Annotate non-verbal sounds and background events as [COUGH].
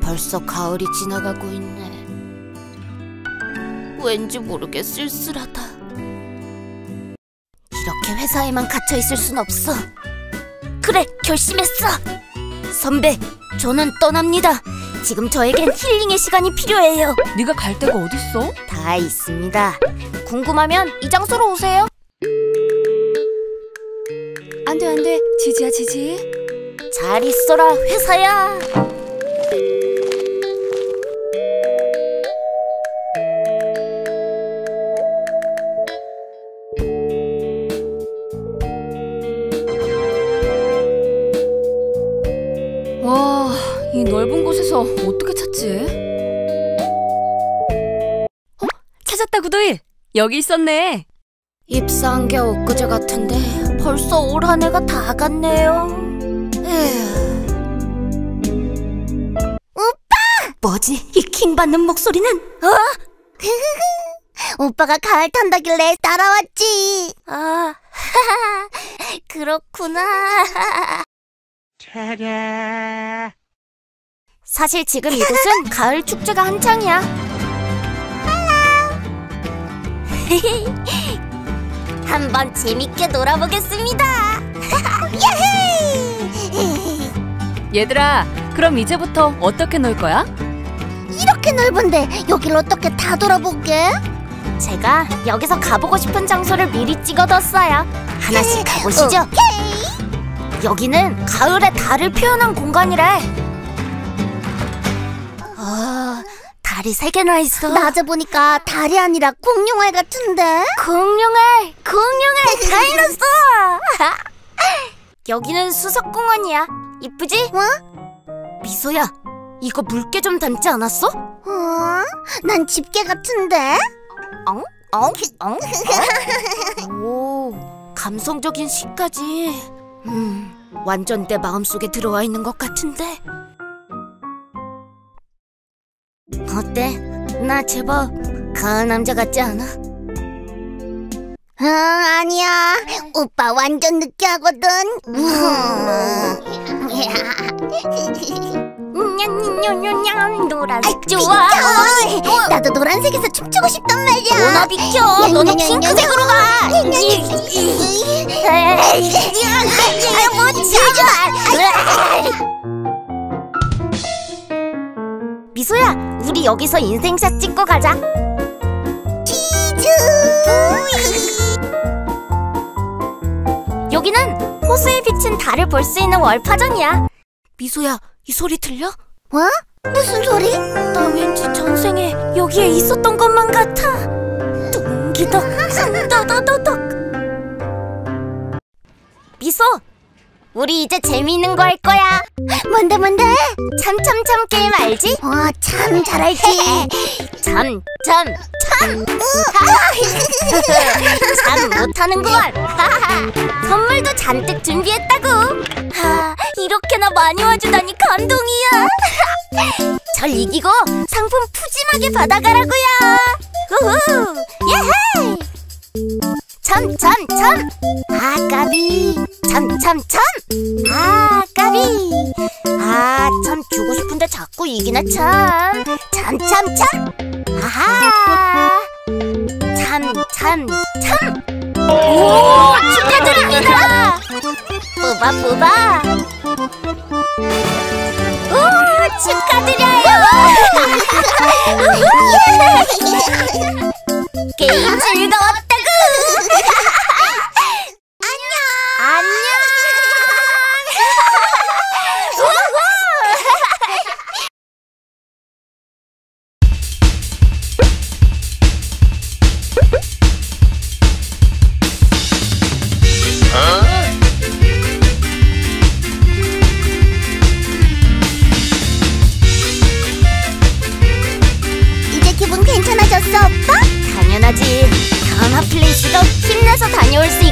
벌써 가을이 지나가고 있네. 왠지 모르게 쓸쓸하다. 이렇게 회사에만 갇혀 있을 순 없어. 그래, 결심했어. 선배, 저는 떠납니다. 지금 저에겐 힐링의 시간이 필요해요. 네가 갈 데가 어딨어? 다 있습니다. 궁금하면 이 장소로 오세요. 안 돼 안 돼 지지야 지지 잘 있어라, 회사야. 와 이 넓은 곳에서 어떻게 찾지? 어? 찾았다 구도일 여기 있었네 입사한 게 엊그제 같은데 벌써 올 한 해가 다 갔네요. 에휴. 오빠! 뭐지? 이 킹받는 목소리는? 어? [LAUGHS] 오빠가 가을 탄다길래 따라왔지. 아, [LAUGHS] 그렇구나. 사실 지금 이곳은 가을 축제가 한창이야. [LAUGHS] 한번 재밌게 놀아보겠습니다. [LAUGHS] 얘들아 그럼 이제부터 어떻게 놀 거야? 이렇게 넓은데 여길 어떻게 다 돌아보게? 제가 여기서 가보고 싶은 장소를 미리 찍어뒀어요. 하나씩 가보시죠. 여기는 가을의 달을 표현한 공간이래. 달이 세 개나 있어. 낮에 보니까 달이 아니라 공룡알 같은데? 공룡알, 공룡알 [LAUGHS] 다이너소. [LAUGHS] 여기는 수석공원이야. 이쁘지? 어? 미소야, 이거 물개 좀 닮지 않았어? 어? 난 집게 같은데? 엉? 엉? 엉? 엉? 오, 감성적인 시까지. 음, 완전 내 마음속에 들어와 있는 것 같은데. 어때? 나 제법 가을 남자 같지 않아? 응, 아니야. 오빠 완전 느끼하거든. 냥냥냥냥 노란색 좋아. 비켜! 나도 노란색에서 춤추고 싶단 말이야. 너나 비켜. 너는 핑크색으로 가. 에이, 뭐 미소야, 우리 여기서 인생샷 찍고 가자. 여기는 호수에 비친 달을 볼 수 있는 월파전이야. 미소야, 이 소리 들려? 뭐? 무슨 소리? 나 왠지 전생에 여기에 있었던 것만 같아. 둥기덕, 떠더더덕. 미소, 우리 이제 재미있는 거 할 거야. 참참참 게임 알지? 어, 참 잘 알지. [LAUGHS] 참, 참, 참. [LAUGHS] 참 못하는구만. [LAUGHS] 선물도 잔뜩 준비했다고. 하, 이렇게나 많이 와주다니 감동이야. 절 이기고 상품 푸짐하게 받아가라고요. 우후, 예헤. 참, 참, 참. 아, 까비. 참, 참, 참. 아, 이기네 참. 참, 참, 참. 아하. 참, 참, 참. 오, 축하드립니다. 뽑아, 뽑아. 힘내서 다녀올 수